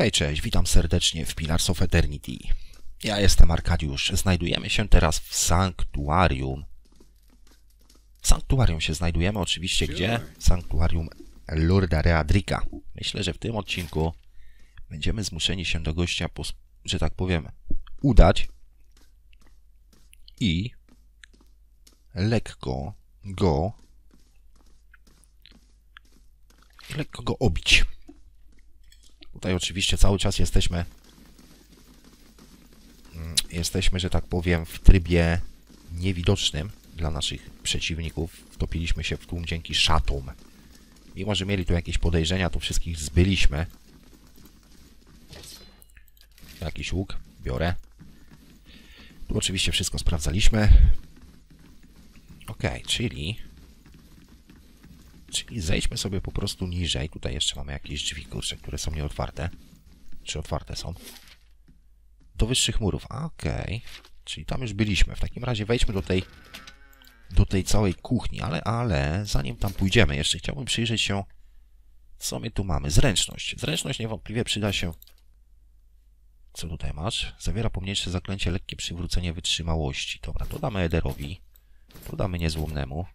Hej, cześć, witam serdecznie w Pillars of Eternity. Ja jestem Arkadiusz. Znajdujemy się teraz w sanktuarium. W sanktuarium się znajdujemy oczywiście gdzie? W sanktuarium Lorda Readrika. Myślę, że w tym odcinku będziemy zmuszeni się do gościa, że tak powiem, udać i lekko go lekko go obić. Tutaj oczywiście cały czas jesteśmy mm, jesteśmy, że tak powiem, w trybie niewidocznym dla naszych przeciwników. Wtopiliśmy się w tłum dzięki szatom. Mimo, że mieli tu jakieś podejrzenia, to wszystkich zbyliśmy. Jakiś łuk, biorę. Tu oczywiście wszystko sprawdzaliśmy. Ok, czyli... Czyli zejdźmy sobie po prostu niżej. Tutaj jeszcze mamy jakieś drzwi, kurczę, które są nieotwarte. Czy otwarte są? Do wyższych murów. Okej. Czyli tam już byliśmy. W takim razie wejdźmy do tej do tej całej kuchni, ale, ale zanim tam pójdziemy, jeszcze chciałbym przyjrzeć się, co my tu mamy. Zręczność. Zręczność niewątpliwie przyda się. Co tutaj masz? Zawiera pomniejsze zaklęcie lekkie przywrócenie wytrzymałości. Dobra, to damy Ederowi. To damy niezłomnemu.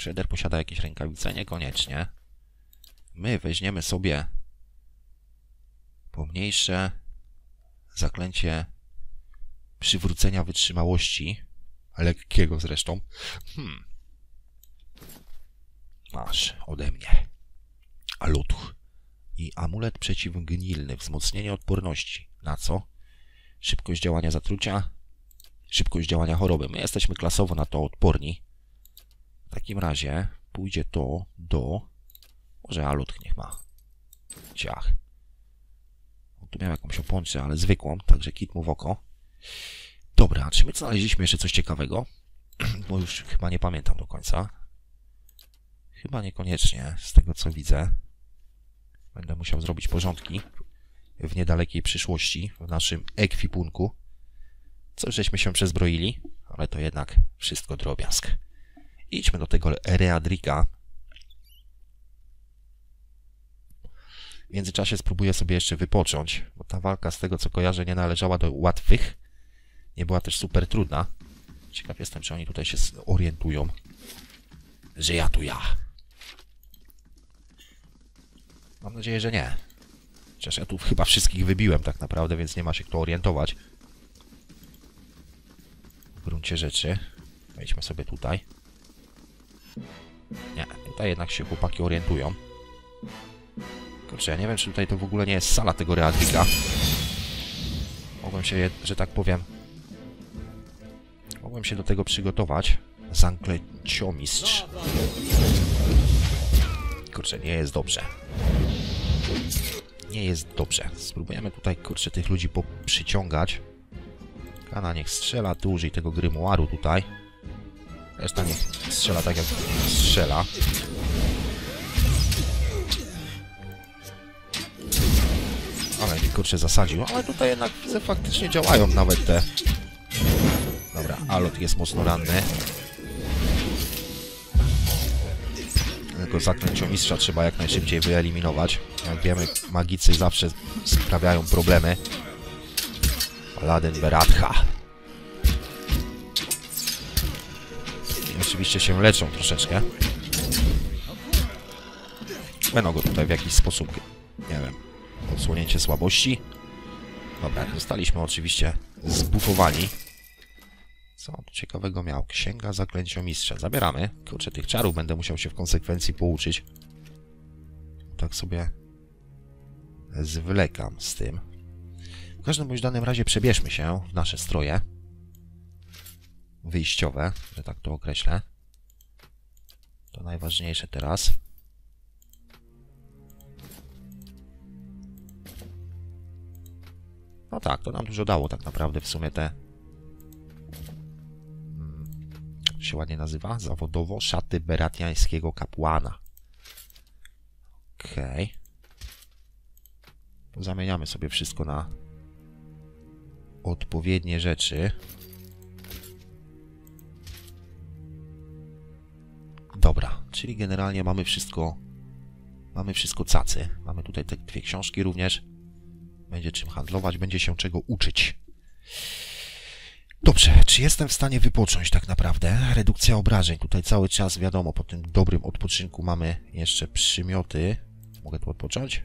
Czy posiada jakieś rękawice? Niekoniecznie. My weźmiemy sobie pomniejsze zaklęcie przywrócenia wytrzymałości. Lekkiego zresztą. Hmm. Masz ode mnie. Alutuch. I amulet przeciwgnilny. Wzmocnienie odporności. Na co? Szybkość działania zatrucia. Szybkość działania choroby. My jesteśmy klasowo na to odporni. W takim razie pójdzie to do... Może Alutuch niech ma. Ciach. On tu miał jakąś opończę, ale zwykłą, także kit mu w oko. Dobra, czy my znaleźliśmy jeszcze coś ciekawego? Bo już chyba nie pamiętam do końca. Chyba niekoniecznie, z tego co widzę. Będę musiał zrobić porządki w niedalekiej przyszłości w naszym ekwipunku. Coś żeśmy się przezbroili, ale to jednak wszystko drobiazg. Idźmy do tego Readrika. W międzyczasie spróbuję sobie jeszcze wypocząć, bo ta walka z tego co kojarzę nie należała do łatwych. Nie była też super trudna. Ciekaw jestem, czy oni tutaj się orientują, że ja tu ja. Mam nadzieję, że nie. Chociaż ja tu chyba wszystkich wybiłem tak naprawdę, więc nie ma się kto orientować. W gruncie rzeczy. Wejdźmy sobie tutaj. Nie, tutaj jednak się chłopaki orientują. Kurczę, ja nie wiem, czy tutaj to w ogóle nie jest sala tego Readrika. Mogłem się, że tak powiem, Mogłem się do tego przygotować. Zaklęciomistrz. Kurczę, nie jest dobrze. Nie jest dobrze. Spróbujemy tutaj, kurczę, tych ludzi poprzyciągać. Kana niech strzela, tu użyj tego grymuaru tutaj. Reszta niech strzela tak jak strzela. Ale kurczę zasadził. Ale tutaj jednak widzę, faktycznie działają nawet te Dobra, Alot jest mocno ranny. Tylko zaklęciomistrza trzeba jak najszybciej wyeliminować. Jak wiemy, magicy zawsze sprawiają problemy. Paladyn Beratha. I oczywiście się leczą troszeczkę. Będą go tutaj w jakiś sposób, nie wiem, odsłonięcie słabości. Dobra, zostaliśmy oczywiście zbufowani. Co on ciekawego miał? Księga zaklęciomistrza. Zabieramy. Kurczę, tych czarów będę musiał się w konsekwencji pouczyć. Tak sobie zwlekam z tym. W każdym bądź danym razie przebierzmy się w nasze stroje wyjściowe, że tak to określę. To najważniejsze teraz. No tak, to nam dużo dało tak naprawdę w sumie te się ładnie nazywa, zawodowo szaty beratiańskiego kapłana. Okej. Okay. Zamieniamy sobie wszystko na odpowiednie rzeczy. Dobra, czyli generalnie mamy wszystko mamy wszystko cacy. Mamy tutaj te dwie książki również. Będzie czym handlować, będzie się czego uczyć. Dobrze, czy jestem w stanie wypocząć tak naprawdę? Redukcja obrażeń. Tutaj cały czas, wiadomo, po tym dobrym odpoczynku mamy jeszcze przymioty. Mogę tu odpocząć?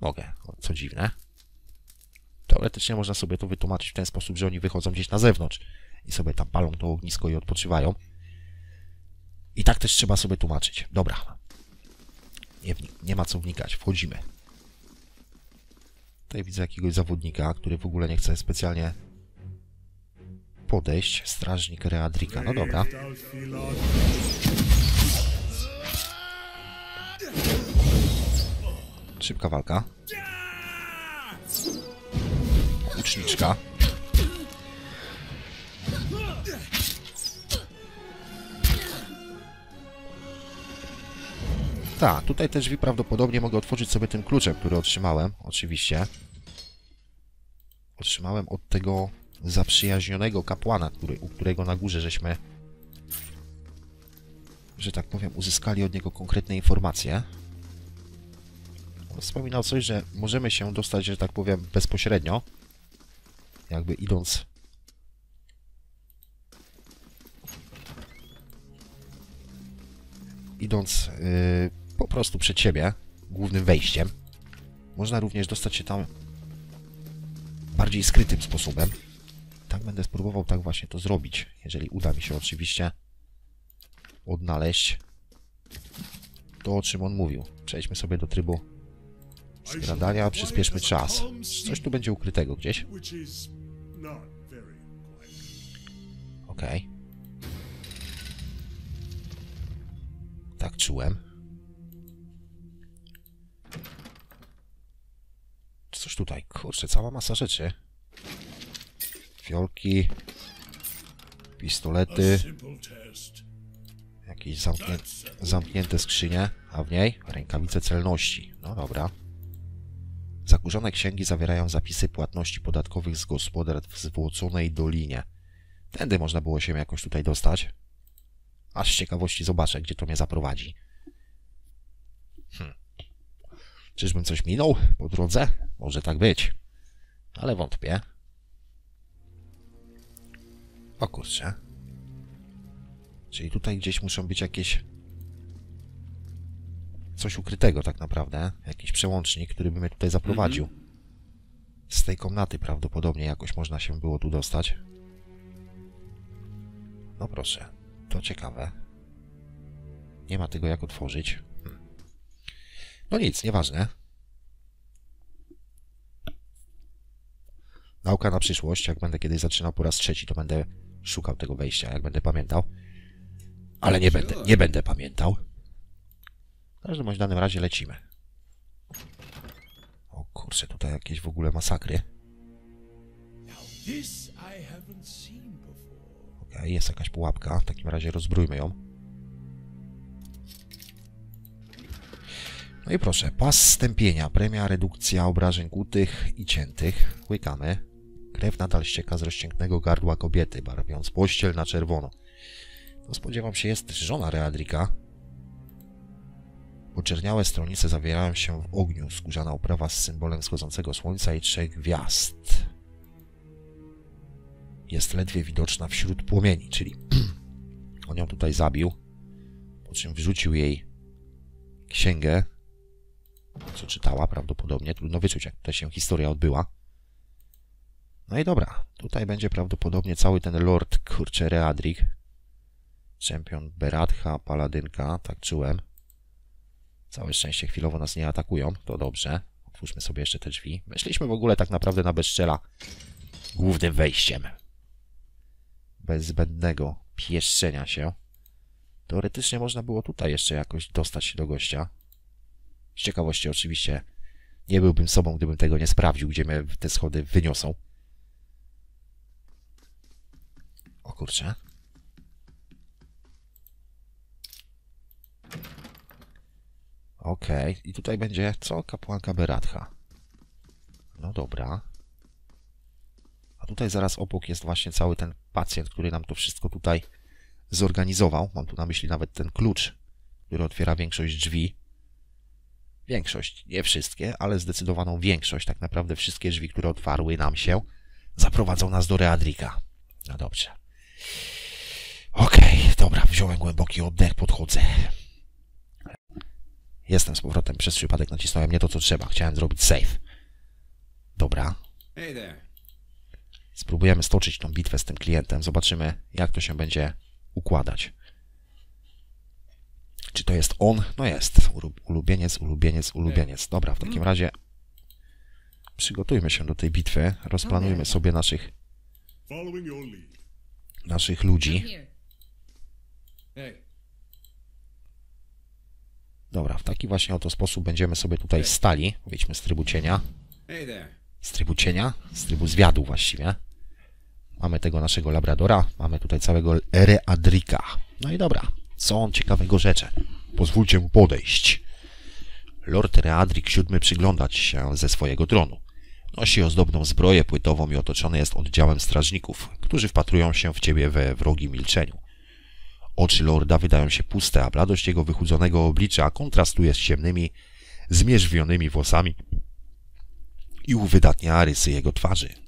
Mogę, co dziwne. Teoretycznie można sobie to wytłumaczyć w ten sposób, że oni wychodzą gdzieś na zewnątrz i sobie tam palą to ognisko i odpoczywają. I tak też trzeba sobie tłumaczyć. Dobra. Nie, nie ma co wnikać, wchodzimy. Tutaj widzę jakiegoś zawodnika, który w ogóle nie chce specjalnie podejść. Strażnik Readrika. No dobra. Szybka walka. Łuczniczka. Tak, tutaj te drzwi prawdopodobnie mogę otworzyć sobie tym kluczem, który otrzymałem, oczywiście. Otrzymałem od tego zaprzyjaźnionego kapłana, który, u którego na górze żeśmy, że tak powiem, uzyskali od niego konkretne informacje. On wspominał coś, że możemy się dostać, że tak powiem, bezpośrednio, jakby idąc idąc yy, po prostu przed siebie, głównym wejściem. Można również dostać się tam bardziej skrytym sposobem. Tak będę spróbował tak właśnie to zrobić, jeżeli uda mi się oczywiście odnaleźć to, o czym on mówił. Przejdźmy sobie do trybu skradania, przyspieszmy czas. Coś tu będzie ukrytego gdzieś. Okej. Okay. Tak czułem. Coś tutaj, kurczę, cała masa rzeczy. Fiolki. Pistolety. Jakieś zamknię zamknięte skrzynie, a w niej rękawice celności. No dobra. Zakurzone księgi zawierają zapisy płatności podatkowych z gospodarstw w zwłoconej dolinie. Tędy można było się jakoś tutaj dostać. Aż z ciekawości zobaczę, gdzie to mnie zaprowadzi. Hm. Czyżbym coś minął po drodze? Może tak być. Ale wątpię. O kurczę. Czyli tutaj gdzieś muszą być jakieś... Coś ukrytego tak naprawdę. Jakiś przełącznik, który by mnie tutaj zaprowadził. Mhm. Z tej komnaty prawdopodobnie jakoś można się było tu dostać. No proszę. To ciekawe. Nie ma tego jak otworzyć. No nic, nieważne. Nauka na przyszłość. Jak będę kiedyś zaczynał po raz trzeci, to będę szukał tego wejścia, jak będę pamiętał. Ale nie będę, nie będę pamiętał. W każdym bądź danym razie lecimy. O kurczę, tutaj jakieś w ogóle masakry. Ok, jest jakaś pułapka. W takim razie rozbrójmy ją. No i proszę, pas stępienia, premia, redukcja obrażeń kłutych i ciętych. Łykamy. Krew nadal ścieka z rozciętego gardła kobiety, barwiąc pościel na czerwono. To spodziewam się jest żona Readrika. Poczerniałe stronice zawierają się w ogniu, skórzana oprawa z symbolem wschodzącego słońca i trzech gwiazd. Jest ledwie widoczna wśród płomieni, czyli on ją tutaj zabił, po czym wrzucił jej księgę, co czytała prawdopodobnie. Trudno wyczuć, jak tutaj się historia odbyła. No i dobra, tutaj będzie prawdopodobnie cały ten Lord, kurczę, Readrik. Czempion Beratha, Paladynka, tak czułem. Całe szczęście chwilowo nas nie atakują, to dobrze. Otwórzmy sobie jeszcze te drzwi. Weszliśmy w ogóle tak naprawdę na bezczela głównym wejściem. Bez zbędnego pieszczenia się. Teoretycznie można było tutaj jeszcze jakoś dostać się do gościa. Z ciekawości oczywiście nie byłbym sobą, gdybym tego nie sprawdził, gdzie mnie te schody wyniosą. O kurczę. Okej, okay. i tutaj będzie co? Kapłanka Beratha. No dobra. A tutaj zaraz obok jest właśnie cały ten pacjent, który nam to wszystko tutaj zorganizował. Mam tu na myśli nawet ten klucz, który otwiera większość drzwi. Większość, nie wszystkie, ale zdecydowaną większość, tak naprawdę wszystkie drzwi, które otwarły nam się, zaprowadzą nas do Readrika. No dobrze. Okej, okay, dobra, wziąłem głęboki oddech, podchodzę. Jestem z powrotem, przez przypadek nacisnąłem nie to, co trzeba. Chciałem zrobić save. Dobra. Spróbujemy stoczyć tą bitwę z tym klientem. Zobaczymy, jak to się będzie układać. Czy to jest on? No jest. Ulubieniec, ulubieniec, ulubieniec. Dobra, w takim razie przygotujmy się do tej bitwy. Rozplanujmy sobie naszych naszych ludzi. Dobra, w taki właśnie oto sposób będziemy sobie tutaj stali. Wyjdźmy z trybu cienia. Z trybu cienia? Z trybu zwiadu właściwie. Mamy tego naszego Labradora, mamy tutaj całego Readrika. No i dobra, co on ciekawego rzecze? Pozwólcie mu podejść. Lord Readrik VII przyglądać się ze swojego tronu. Nosi ozdobną zbroję płytową i otoczony jest oddziałem strażników, którzy wpatrują się w ciebie we wrogim milczeniu. Oczy lorda wydają się puste, a bladość jego wychudzonego oblicza kontrastuje z ciemnymi, zmierzwionymi włosami i uwydatnia rysy jego twarzy.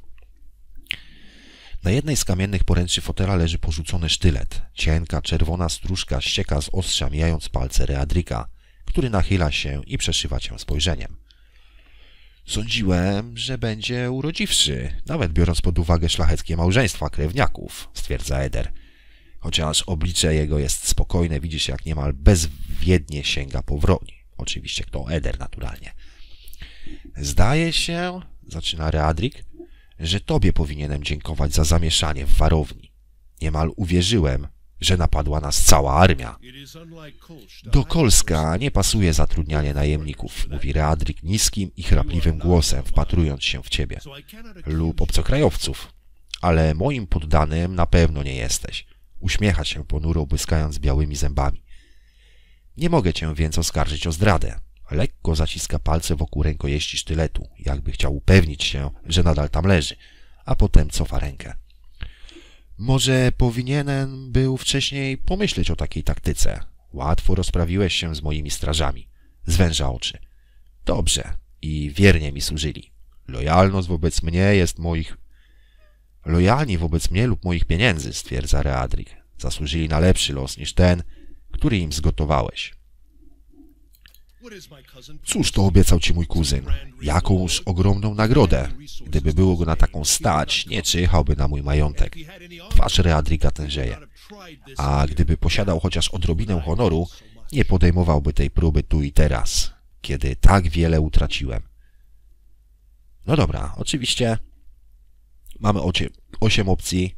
Na jednej z kamiennych poręczy fotela leży porzucony sztylet. Cienka, czerwona stróżka ścieka z ostrza, mijając palce Readrika, który nachyla się i przeszywa cię spojrzeniem. Sądziłem, że będzie urodziwszy, nawet biorąc pod uwagę szlacheckie małżeństwa krewniaków, stwierdza Eder. Chociaż oblicze jego jest spokojne, widzisz jak niemal bezwiednie sięga po wroni. Oczywiście kto Eder naturalnie. Zdaje się, zaczyna Readrik, że tobie powinienem dziękować za zamieszanie w warowni. Niemal uwierzyłem, że napadła nas cała armia. Do Kolska nie pasuje zatrudnianie najemników, mówi Readrik niskim i chrapliwym głosem, wpatrując się w ciebie. Lub obcokrajowców. Ale moim poddanym na pewno nie jesteś. Uśmiecha się ponuro, błyskając białymi zębami. Nie mogę cię więc oskarżyć o zdradę. Lekko zaciska palce wokół rękojeści sztyletu, jakby chciał upewnić się, że nadal tam leży, a potem cofa rękę. Może powinienem był wcześniej pomyśleć o takiej taktyce. Łatwo rozprawiłeś się z moimi strażami. Zwęża oczy. Dobrze i wiernie mi służyli. Lojalność wobec mnie jest moich... Lojalni wobec mnie lub moich pieniędzy, stwierdza Readrik. Zasłużyli na lepszy los niż ten, który im zgotowałeś. Cóż to obiecał ci mój kuzyn? Jakąż ogromną nagrodę. Gdyby było go na taką stać, nie czyhałby na mój majątek. Twarz Readrika tężeje. A gdyby posiadał chociaż odrobinę honoru, nie podejmowałby tej próby tu i teraz, kiedy tak wiele utraciłem. No dobra, oczywiście mamy osiem opcji.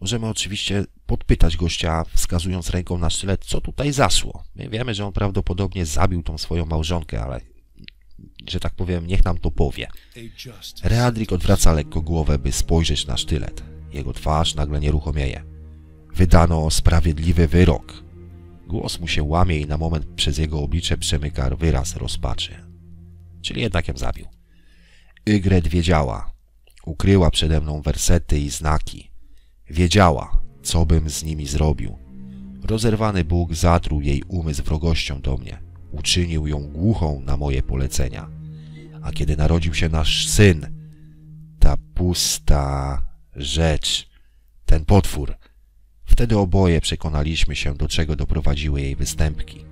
Możemy oczywiście podpytać gościa, wskazując ręką na sztylet, co tutaj zaszło. My wiemy, że on prawdopodobnie zabił tą swoją małżonkę, ale że tak powiem, niech nam to powie. Readrik odwraca lekko głowę, by spojrzeć na sztylet. Jego twarz nagle nieruchomieje. Wydano sprawiedliwy wyrok. Głos mu się łamie i na moment przez jego oblicze przemyka wyraz rozpaczy. Czyli jednak ją zabił. Ygret wiedziała. Ukryła przede mną wersety i znaki. Wiedziała, co bym z nimi zrobił. Rozerwany Bóg zatruł jej umysł wrogością do mnie. Uczynił ją głuchą na moje polecenia. A kiedy narodził się nasz syn, ta pusta rzecz, ten potwór, wtedy oboje przekonaliśmy się, do czego doprowadziły jej występki.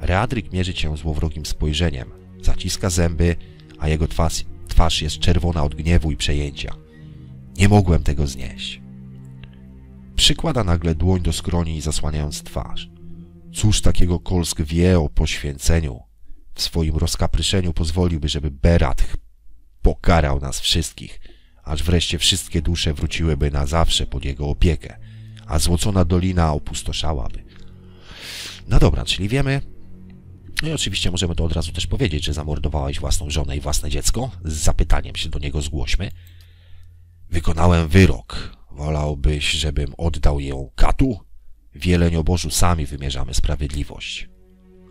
Readrik mierzy się złowrogim spojrzeniem, zaciska zęby, a jego twarz, twarz jest czerwona od gniewu i przejęcia. Nie mogłem tego znieść. Przykłada nagle dłoń do skroni, zasłaniając twarz. Cóż takiego Kolsk wie o poświęceniu? W swoim rozkapryszeniu pozwoliłby, żeby Berat pokarał nas wszystkich, aż wreszcie wszystkie dusze wróciłyby na zawsze pod jego opiekę, a złocona dolina opustoszałaby. No dobra, czyli wiemy, no i oczywiście możemy to od razu też powiedzieć, że zamordowałeś własną żonę i własne dziecko. Z zapytaniem się do niego zgłośmy. Wykonałem wyrok. Wolałbyś, żebym oddał ją katu? W Jeleniobożu sami wymierzamy sprawiedliwość.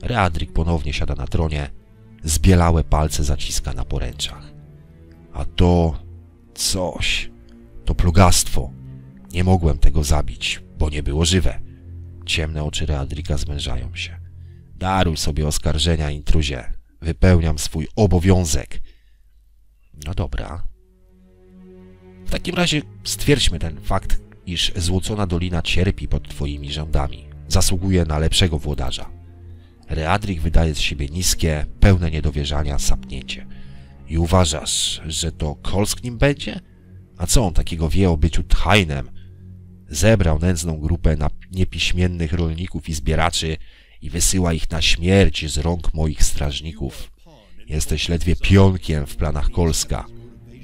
Readrik ponownie siada na tronie, zbielałe palce zaciska na poręczach. A to coś, to plugastwo. Nie mogłem tego zabić, bo nie było żywe. Ciemne oczy Readrika zmężają się. Daruj sobie oskarżenia, intruzie. Wypełniam swój obowiązek. No dobra. W takim razie stwierdźmy ten fakt, iż złocona dolina cierpi pod twoimi rządami. Zasługuje na lepszego włodarza. Readrik wydaje z siebie niskie, pełne niedowierzania sapnięcie. I uważasz, że to Kolsk nim będzie? A co on takiego wie o byciu Tchajnem? Zebrał nędzną grupę niepiśmiennych rolników i zbieraczy i wysyła ich na śmierć z rąk moich strażników. Jesteś ledwie pionkiem w planach Kolska.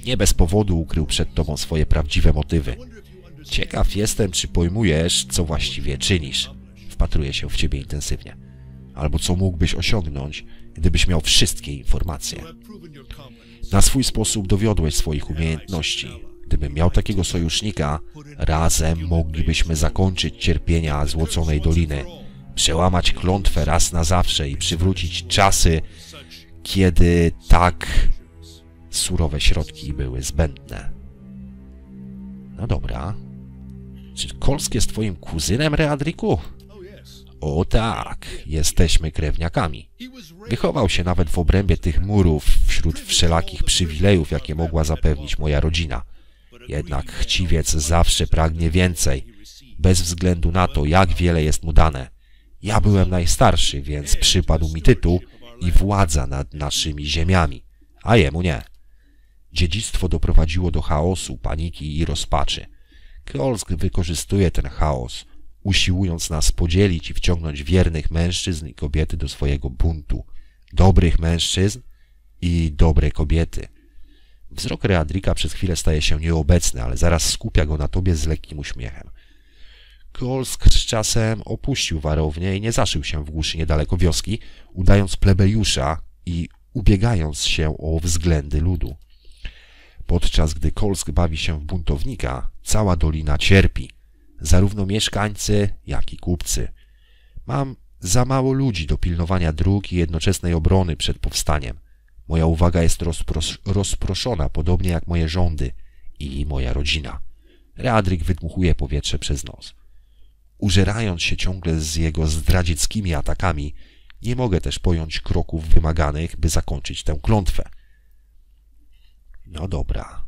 Nie bez powodu ukrył przed tobą swoje prawdziwe motywy. Ciekaw jestem, czy pojmujesz, co właściwie czynisz. Wpatruję się w ciebie intensywnie. Albo co mógłbyś osiągnąć, gdybyś miał wszystkie informacje. Na swój sposób dowiodłeś swoich umiejętności. Gdybym miał takiego sojusznika, razem moglibyśmy zakończyć cierpienia złoconej doliny, przełamać klątwę raz na zawsze i przywrócić czasy, kiedy tak surowe środki były zbędne. No dobra. Czy Kolsk jest twoim kuzynem, Readriku? O tak, jesteśmy krewniakami. Wychował się nawet w obrębie tych murów, wśród wszelakich przywilejów, jakie mogła zapewnić moja rodzina. Jednak chciwiec zawsze pragnie więcej, bez względu na to, jak wiele jest mu dane. Ja byłem najstarszy, więc przypadł mi tytuł i władza nad naszymi ziemiami, a jemu nie. Dziedzictwo doprowadziło do chaosu, paniki i rozpaczy. Kolsk wykorzystuje ten chaos, usiłując nas podzielić i wciągnąć wiernych mężczyzn i kobiety do swojego buntu. Dobrych mężczyzn i dobre kobiety. Wzrok Readrika przez chwilę staje się nieobecny, ale zaraz skupia go na tobie z lekkim uśmiechem. Kolsk z czasem opuścił warownię i nie zaszył się w głuszy niedaleko wioski, udając plebejusza i ubiegając się o względy ludu. Podczas gdy Kolsk bawi się w buntownika, cała dolina cierpi, zarówno mieszkańcy, jak i kupcy. Mam za mało ludzi do pilnowania dróg i jednoczesnej obrony przed powstaniem. Moja uwaga jest rozpros rozproszona, podobnie jak moje rządy i moja rodzina. Readrik wydmuchuje powietrze przez nos. Użerając się ciągle z jego zdradzieckimi atakami, nie mogę też pojąć kroków wymaganych, by zakończyć tę klątwę. No dobra.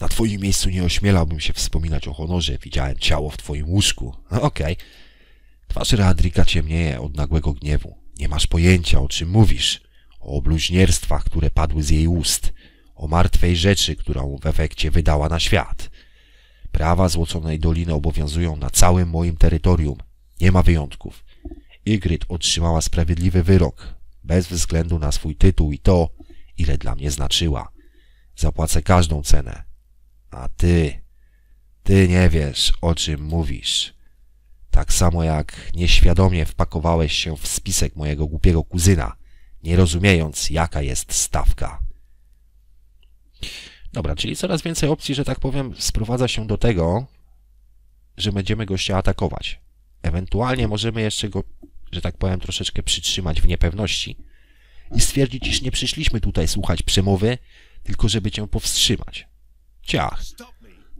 Na twoim miejscu nie ośmielałbym się wspominać o honorze. Widziałem ciało w twoim łóżku. Okej. Okay. Twarz Readrika ciemnieje od nagłego gniewu. Nie masz pojęcia, o czym mówisz. O bluźnierstwach, które padły z jej ust. O martwej rzeczy, którą w efekcie wydała na świat. Prawa Złoconej Doliny obowiązują na całym moim terytorium. Nie ma wyjątków. Ygryt otrzymała sprawiedliwy wyrok, bez względu na swój tytuł i to, ile dla mnie znaczyła. Zapłacę każdą cenę. A ty, ty nie wiesz, o czym mówisz. Tak samo jak nieświadomie wpakowałeś się w spisek mojego głupiego kuzyna, nie rozumiejąc, jaka jest stawka. Dobra, czyli coraz więcej opcji, że tak powiem, sprowadza się do tego, że będziemy gościa atakować. Ewentualnie możemy jeszcze go, że tak powiem, troszeczkę przytrzymać w niepewności i stwierdzić, iż nie przyszliśmy tutaj słuchać przemowy, tylko żeby cię powstrzymać. Ciach.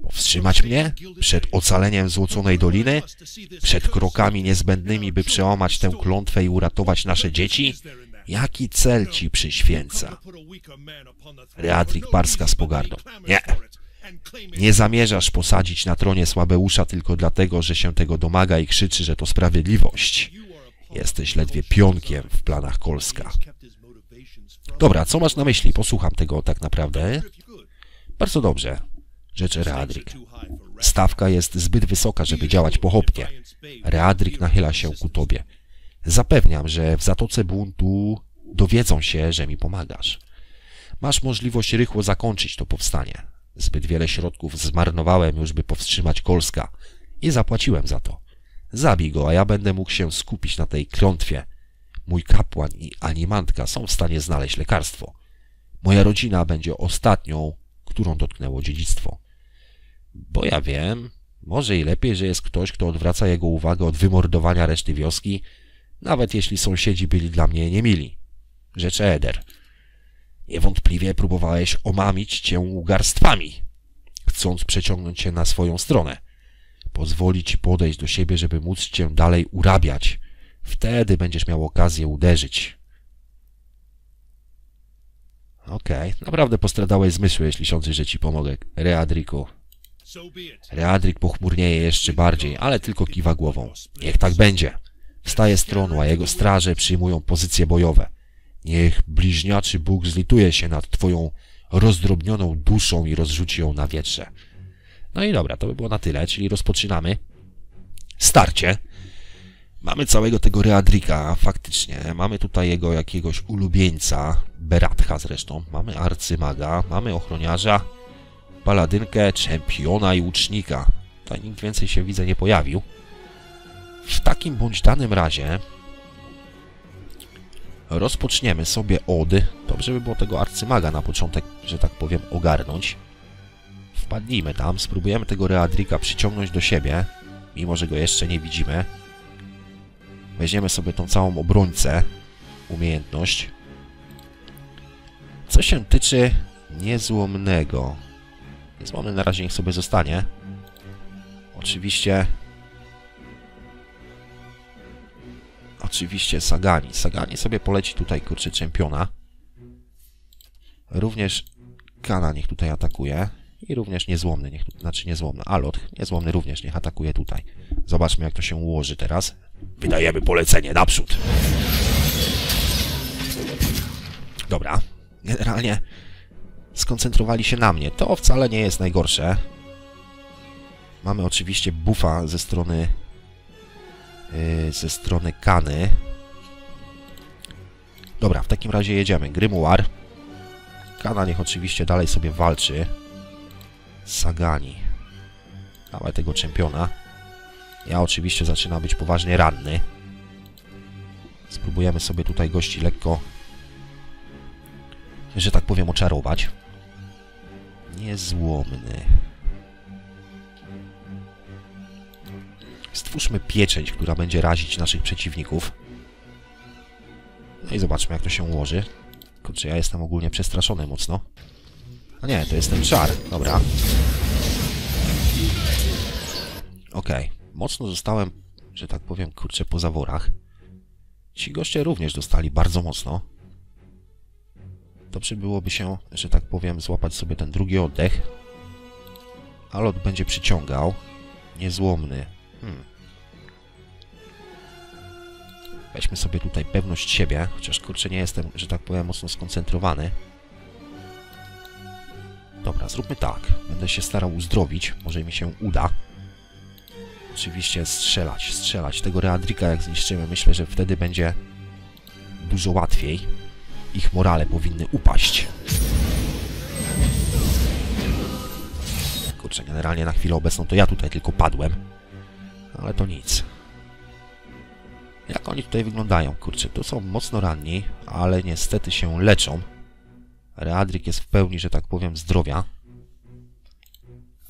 Powstrzymać mnie przed ocaleniem złoconej doliny? Przed krokami niezbędnymi, by przełamać tę klątwę i uratować nasze dzieci? Jaki cel ci przyświęca? Readrik Barska z pogardą. Nie. Nie zamierzasz posadzić na tronie Słabeusza tylko dlatego, że się tego domaga i krzyczy, że to sprawiedliwość. Jesteś ledwie pionkiem w planach Kolska. Dobra, co masz na myśli? Posłucham tego tak naprawdę. Bardzo dobrze, rzeczy Readrik. Stawka jest zbyt wysoka, żeby działać pochopnie. Readrik nachyla się ku tobie. Zapewniam, że w Zatoce Buntu dowiedzą się, że mi pomagasz. Masz możliwość rychło zakończyć to powstanie. Zbyt wiele środków zmarnowałem już, by powstrzymać Kolska i zapłaciłem za to. Zabij go, a ja będę mógł się skupić na tej klątwie. Mój kapłan i animantka są w stanie znaleźć lekarstwo. Moja rodzina będzie ostatnią, którą dotknęło dziedzictwo. Bo ja wiem, może i lepiej, że jest ktoś, kto odwraca jego uwagę od wymordowania reszty wioski, nawet jeśli sąsiedzi byli dla mnie niemili. Rzecz Eder. Niewątpliwie próbowałeś omamić cię ugarstwami, chcąc przeciągnąć cię na swoją stronę. Pozwoli ci podejść do siebie, żeby móc cię dalej urabiać. Wtedy będziesz miał okazję uderzyć. Okej, okay. naprawdę postradałeś zmysły, jeśli sądzisz, że ci pomogę, Readriku. Readrik pochmurnieje jeszcze bardziej, ale tylko kiwa głową. Niech tak będzie. Wstaje z tronu, a jego straże przyjmują pozycje bojowe. Niech bliźniaczy Bóg zlituje się nad twoją rozdrobnioną duszą i rozrzuci ją na wietrze. No i dobra, to by było na tyle, czyli rozpoczynamy starcie. Mamy całego tego Readrika, faktycznie. Mamy tutaj jego jakiegoś ulubieńca, Beratha zresztą. Mamy arcymaga, mamy ochroniarza, paladynkę, czempiona i łucznika. Tutaj nikt więcej się, widzę, nie pojawił. W takim bądź danym razie rozpoczniemy sobie od... Dobrze by było tego arcymaga na początek, że tak powiem, ogarnąć. Wpadnijmy tam, spróbujemy tego Readrika przyciągnąć do siebie, mimo że go jeszcze nie widzimy. Weźmiemy sobie tą całą obrońcę, umiejętność. Co się tyczy niezłomnego. Niezłomny na razie niech sobie zostanie. Oczywiście... Oczywiście Sagani. Sagani sobie poleci tutaj, kurczę, czempiona. Również Kana niech tutaj atakuje. I również niezłomny, niech, znaczy niezłomny, Alot, niezłomny również niech atakuje tutaj. Zobaczmy, jak to się ułoży teraz. Wydajemy polecenie naprzód. Dobra. Generalnie skoncentrowali się na mnie. To wcale nie jest najgorsze. Mamy oczywiście buffa ze strony yy, ze strony Kany. Dobra, w takim razie jedziemy. Grimoire. Kana niech oczywiście dalej sobie walczy. Sagani. Dawaj tego czempiona. Ja oczywiście zaczynam być poważnie ranny. Spróbujemy sobie tutaj gości lekko, że tak powiem, oczarować. Niezłomny. Stwórzmy pieczęć, która będzie razić naszych przeciwników. No i zobaczmy, jak to się ułoży. Kurczę, ja jestem ogólnie przestraszony mocno. A nie, to jest ten czar. Dobra. Okej. Okay mocno zostałem, że tak powiem, kurczę, po zaworach. Ci goście również dostali bardzo mocno. Dobrze byłoby się, że tak powiem, złapać sobie ten drugi oddech. Alot będzie przyciągał. Niezłomny. Hmm. Weźmy sobie tutaj pewność siebie, chociaż kurczę nie jestem, że tak powiem, mocno skoncentrowany. Dobra, zróbmy tak. Będę się starał uzdrowić, może mi się uda oczywiście strzelać, strzelać. Tego Readrika jak zniszczymy, myślę, że wtedy będzie dużo łatwiej. Ich morale powinny upaść. Kurczę, generalnie na chwilę obecną to ja tutaj tylko padłem. Ale to nic. Jak oni tutaj wyglądają? Kurczę, tu są mocno ranni, ale niestety się leczą. Readrik jest w pełni, że tak powiem, zdrowia.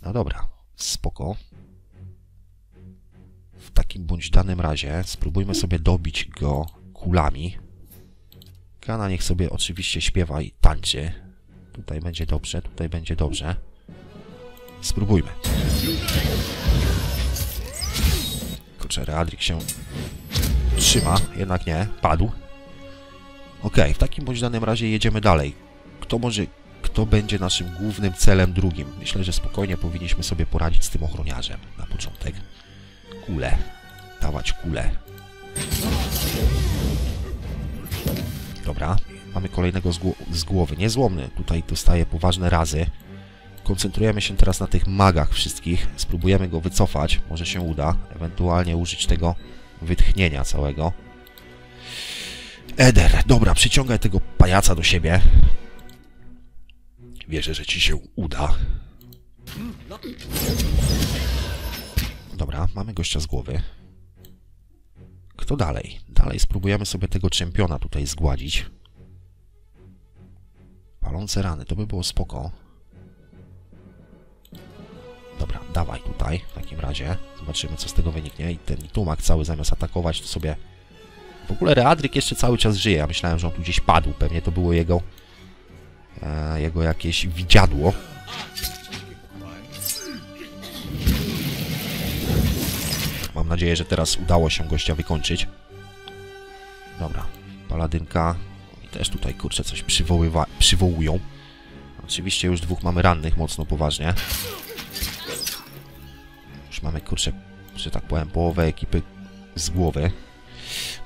No dobra, spoko takim bądź danym razie spróbujmy sobie dobić go kulami. Kana niech sobie oczywiście śpiewa i tańczy. Tutaj będzie dobrze, tutaj będzie dobrze. Spróbujmy. Kurczę, Readrik się trzyma, jednak nie, padł. Ok, w takim bądź danym razie jedziemy dalej. Kto może, kto będzie naszym głównym celem drugim? Myślę, że spokojnie powinniśmy sobie poradzić z tym ochroniarzem na początek kule. Dawać kule. Dobra, mamy kolejnego z, z głowy. Niezłomny. Tutaj dostaje poważne razy. Koncentrujemy się teraz na tych magach wszystkich. Spróbujemy go wycofać. Może się uda. Ewentualnie użyć tego wytchnienia całego. Eder, dobra, przyciągaj tego pajaca do siebie. Wierzę, że ci się uda. Dobra, mamy gościa z głowy. Kto dalej? Dalej spróbujemy sobie tego czempiona tutaj zgładzić. Palące rany, to by było spoko. Dobra, dawaj tutaj w takim razie. Zobaczymy, co z tego wyniknie. I ten tumak cały zamiast atakować, to sobie... W ogóle Readryk jeszcze cały czas żyje. Ja myślałem, że on tu gdzieś padł. Pewnie to było jego... E, jego jakieś widziadło. Mam nadzieję, że teraz udało się gościa wykończyć. Dobra, paladynka. Też tutaj, kurczę, coś przywoływa przywołują. Oczywiście już dwóch mamy rannych mocno poważnie. Już mamy, kurczę, że tak powiem, połowę ekipy z głowy.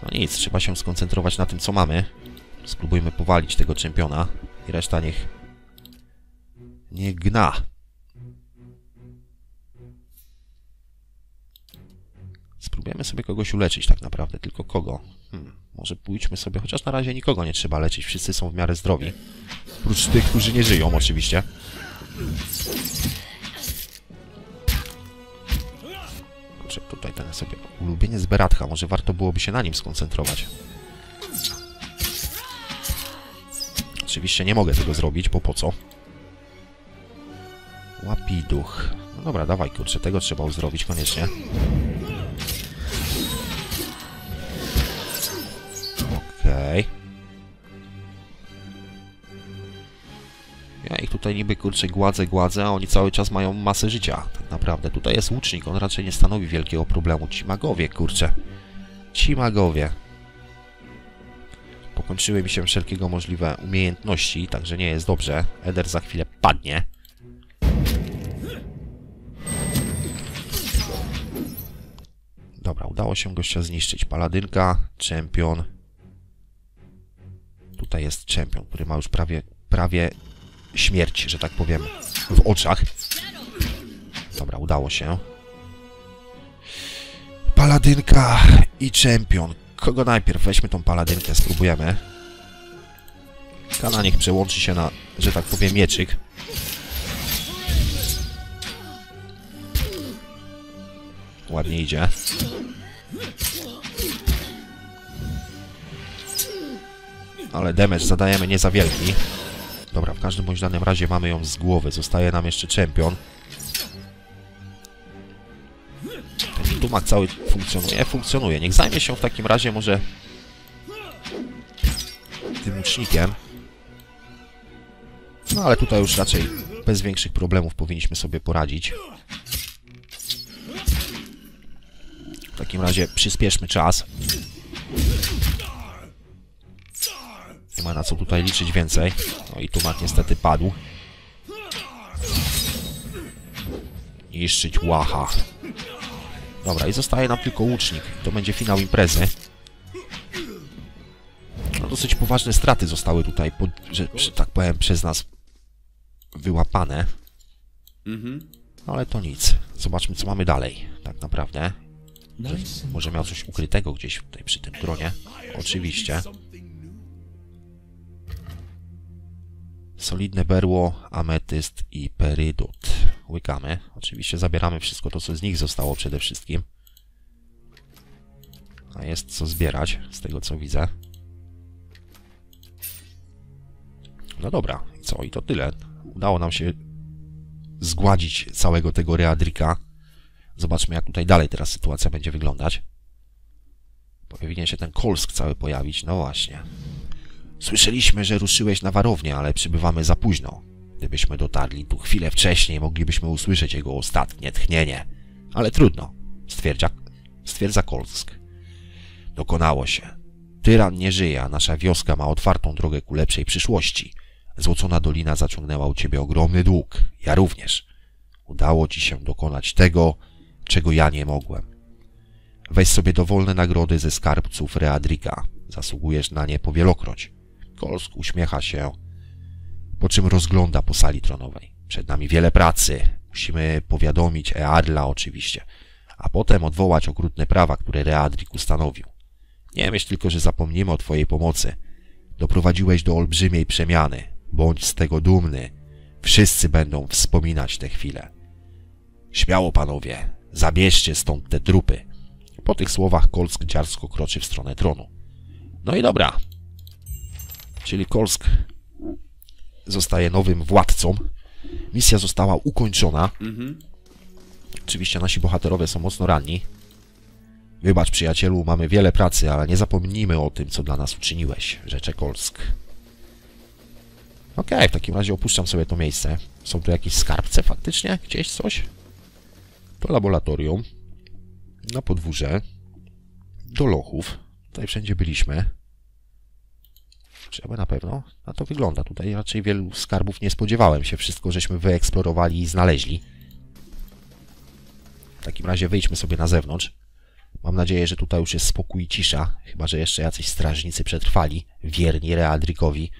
No nic, trzeba się skoncentrować na tym, co mamy. Spróbujmy powalić tego czempiona i reszta niech nie gna. Spróbujemy sobie kogoś uleczyć tak naprawdę, tylko kogo? Hmm, może pójdźmy sobie, chociaż na razie nikogo nie trzeba leczyć, wszyscy są w miarę zdrowi. Oprócz tych, którzy nie żyją oczywiście. Kurczę, tutaj ten sobie ulubieniec Beratha, może warto byłoby się na nim skoncentrować. Oczywiście nie mogę tego zrobić, bo po co? Łapiduch. No dobra, dawaj, kurczę, tego trzeba uzdrowić koniecznie. Okej. Okay. Ja ich tutaj niby, kurczę, gładzę, gładzę, a oni cały czas mają masę życia. Tak naprawdę. Tutaj jest łucznik, on raczej nie stanowi wielkiego problemu. Ci magowie, kurczę. Ci magowie. Pokończyły mi się wszelkiego możliwe umiejętności, także nie jest dobrze. Eder za chwilę padnie. Dobra, udało się gościa zniszczyć. Paladynka, czempion. Tutaj jest czempion, który ma już prawie, prawie śmierć, że tak powiem, w oczach. Dobra, udało się. Paladynka i czempion. Kogo najpierw? Weźmy tą paladynkę, spróbujemy. Kana niech przełączy się na, że tak powiem, mieczyk. Ładnie idzie. Ale damage zadajemy nie za wielki. Dobra, w każdym bądź danym razie mamy ją z głowy. Zostaje nam jeszcze czempion. Ten tumak cały funkcjonuje? Funkcjonuje. Niech zajmie się w takim razie może tym łucznikiem. No ale tutaj już raczej bez większych problemów powinniśmy sobie poradzić. W takim razie przyspieszmy czas. Nie ma na co tutaj liczyć więcej. No i tumak niestety padł. Niszczyć łacha. Dobra, i zostaje nam tylko łucznik. To będzie finał imprezy. No, dosyć poważne straty zostały tutaj, pod, że, że tak powiem, przez nas wyłapane. No ale to nic. Zobaczmy, co mamy dalej, tak naprawdę. Może miał coś ukrytego gdzieś tutaj przy tym tronie. Oczywiście. Solidne berło, ametyst i perydot. Łykamy. Oczywiście zabieramy wszystko to, co z nich zostało przede wszystkim. A jest co zbierać, z tego co widzę. No dobra, i co? I to tyle. Udało nam się zgładzić całego tego Readrika. Zobaczmy, jak tutaj dalej teraz sytuacja będzie wyglądać. Powinien się ten Kolsk cały pojawić. No właśnie. Słyszeliśmy, że ruszyłeś na warownię, ale przybywamy za późno. Gdybyśmy dotarli tu chwilę wcześniej, moglibyśmy usłyszeć jego ostatnie tchnienie. Ale trudno, stwierdza, stwierdza Kolsk. Dokonało się. Tyran nie żyje, a nasza wioska ma otwartą drogę ku lepszej przyszłości. Złocona Dolina zaciągnęła u ciebie ogromny dług. Ja również. Udało ci się dokonać tego, czego ja nie mogłem. Weź sobie dowolne nagrody ze skarbców Readrika. Zasługujesz na nie powielokroć. Kolsk uśmiecha się, po czym rozgląda po sali tronowej. Przed nami wiele pracy. Musimy powiadomić Eadla oczywiście, a potem odwołać okrutne prawa, które Readrik ustanowił. Nie myśl tylko, że zapomnimy o twojej pomocy. Doprowadziłeś do olbrzymiej przemiany. Bądź z tego dumny. Wszyscy będą wspominać te chwile. Śmiało, panowie, zabierzcie stąd te trupy. Po tych słowach Kolsk dziarsko kroczy w stronę tronu. No i dobra. Czyli Kolsk zostaje nowym władcą. Misja została ukończona. Mhm. Oczywiście nasi bohaterowie są mocno ranni. Wybacz, przyjacielu, mamy wiele pracy, ale nie zapomnijmy o tym, co dla nas uczyniłeś, rzecze Kolsk. Okej, w takim razie opuszczam sobie to miejsce. Są tu jakieś skarbce faktycznie? Gdzieś coś? To laboratorium. na podwórze, do lochów. Tutaj wszędzie byliśmy. Trzeba na pewno. A to wygląda. Tutaj raczej wielu skarbów nie spodziewałem się. Wszystko żeśmy wyeksplorowali i znaleźli. W takim razie wyjdźmy sobie na zewnątrz. Mam nadzieję, że tutaj już jest spokój i cisza. Chyba, że jeszcze jacyś strażnicy przetrwali, wierni Readrikowi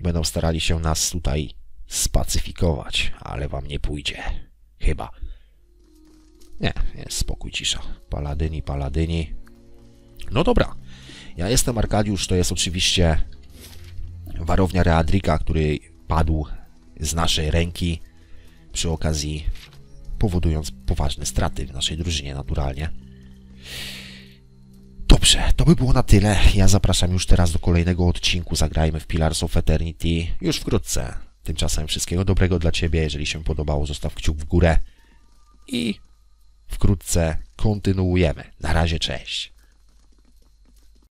i będą starali się nas tutaj spacyfikować. Ale wam nie pójdzie. Chyba. Nie, jest spokój, cisza. Paladyni, paladyni. No dobra. Ja jestem Arkadiusz, to jest oczywiście warownia Readrika, który padł z naszej ręki przy okazji powodując poważne straty w naszej drużynie naturalnie. Dobrze, to by było na tyle. Ja zapraszam już teraz do kolejnego odcinku. Zagrajmy w Pillars of Eternity już wkrótce. Tymczasem wszystkiego dobrego dla Ciebie. Jeżeli się podobało, zostaw kciuk w górę. I wkrótce kontynuujemy. Na razie, cześć.